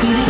Speeding